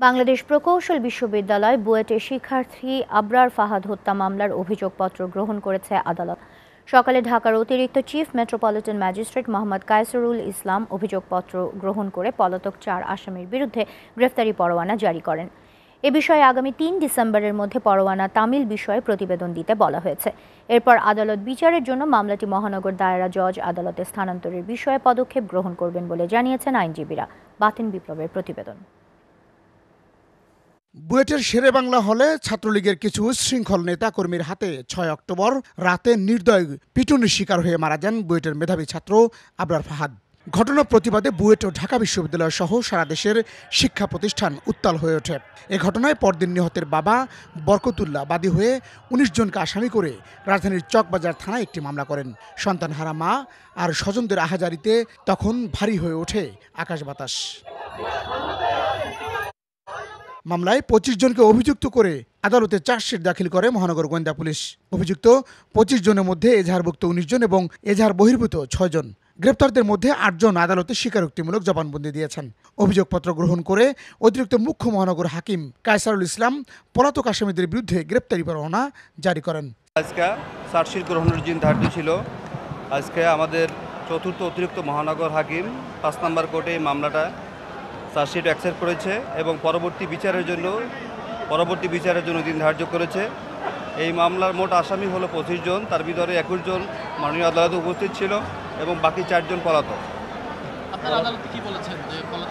বাংলাদেশ প্রকৌশল বিশ্ববিদ্যালয় বুয়েটের শিক্ষার্থী আবরার ফাহাদ হত্যা মামলার অভিযোগপত্র গ্রহণ করেছে আদালত। সকালে ঢাকার অতিরিক্ত chief metropolitan magistrate Mohammad Kaysarul Islam অভিযোগপত্র গ্রহণ করে পলাতক চার আসামির বিরুদ্ধে গ্রেফতারি পরোয়ানা জারি করেন। এ বিষয়ে আগামী তিন ডিসেম্বরের মধ্যে পরোয়ানা তামিল বিষয়ে প্রতিবেদন দিতে বলা হয়েছে। এরপর আদালত বিচারের জন্য মামলাটি মহানগর দায়রা জজ আদালতে স্থানান্তরের বিষয়ে পদক্ষেপ গ্রহণ করবেন বলে জানিয়েছেন আইনজীবীরা। বাতিন বিপ্লবের প্রতিবেদন। বুয়েটের শেরে বাংলা হলে ছাত্রলীগের কিছু উচ্ছৃঙ্খল নেতাকর্মীর হাতে ছয় অক্টোবর রাতে নির্দয় পিটুনির শিকার হয়ে মারা যান বুয়েটের মেধাবী ছাত্র আবরার ফাহাদ। ঘটনার প্রতিবাদে বুয়েট ও ঢাকা বিশ্ববিদ্যালয় সহ সারা দেশের শিক্ষা প্রতিষ্ঠান উত্তাল হয়ে ওঠে। এ ঘটনায় পরদিন নিহতের বাবা বরকতুল্লাহ বাদী হয়ে উনিশ জনকে আসামি করে রাজধানীর চকবাজার থানায় একটি মামলা করেন। সন্তানহারা মা আর স্বজনদের আহাজারিতে তখন ভারী হয়ে ওঠে আকাশ বাতাস। মামলায় পঁচিশ জনকে অভিযুক্ত করে আদালতে চার্জশিট দাখিল করে মহানগর গোয়েন্দা পুলিশ। অভিযুক্ত পঁচিশ জনের মধ্যে এজাহারভুক্ত উনিশ জন এবং এজাহার বহির্ভূত ছয় জন। গ্রেপ্তারদের মধ্যে আটজন আদালতে স্বীকারোক্তিমূলক জবানবন্দি দিয়েছেন। অভিযোগপত্র গ্রহণ করে অতিরিক্ত মুখ্য মহানগর হাকিম কায়সারুল ইসলাম, পলাতক আসামিদের বিরুদ্ধে গ্রেপ্তারি পরোয়ানা জারি করেন। আজকে চার্জশিট গ্রহণের দিন ধার্য ছিল। আজকে আমাদের চতুর্থ অতিরিক্ত মহানগর হাকিম পাঁচ নম্বর কোর্টে এই মামলাটা চার্জশিট অ্যাকসেপ্ট করেছে এবং পরবর্তী বিচারের জন্য পরবর্তী বিচারের জন্য দিন ধার্য করেছে। এই মামলার মোট আসামি হলো পঁচিশ জন তার ভিতরে একুশ জন মাননীয় আদালতে উপস্থিত ছিল এবং বাকি চারজন পলাতক।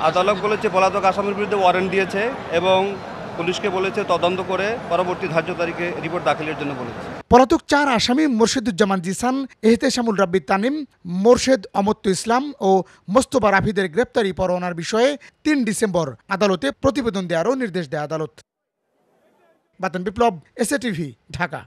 আদালত বলেছে পলাতক আসামির বিরুদ্ধে ওয়ারেন্ট দিয়েছে এবং পুলিশকে বলেছে, তদন্ত করে পরবর্তী ধার্য তারিখে রিপোর্ট দাখিলের জন্য বলেছে। পলাতক চার আসামি মোর্শেদুজ্জামান জিসান এহতেশামুল রাব্বি তানিম, মোর্শেদ অমত্য ইসলাম ও মোস্তফা রাফিদের গ্রেপ্তারি পরোয়ানার বিষয়ে তিন ডিসেম্বর আদালতে প্রতিবেদন দেওয়ারও নির্দেশ দেয় আদালত। Baton Biplob, SA TV, Dhaka.